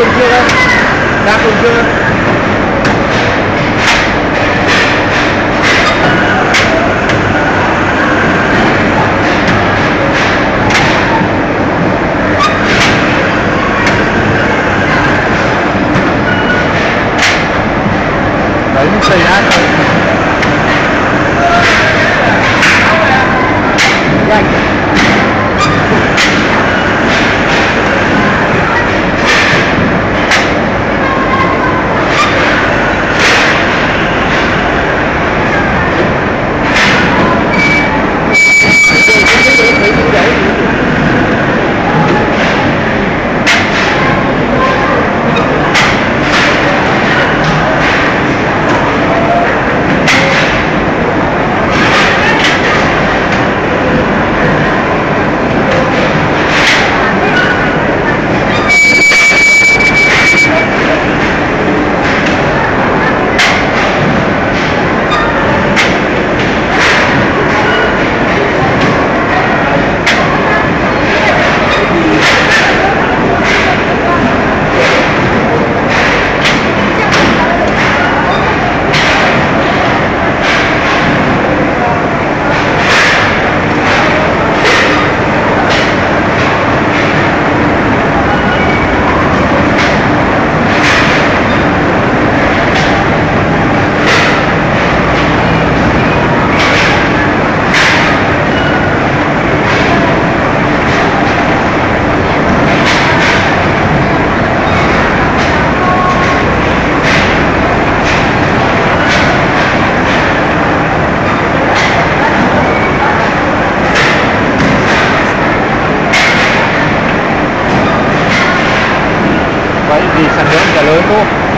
cồn chưa không ra đường chưa không Đấy, nó chảy ra. y San Juan, hasta luego.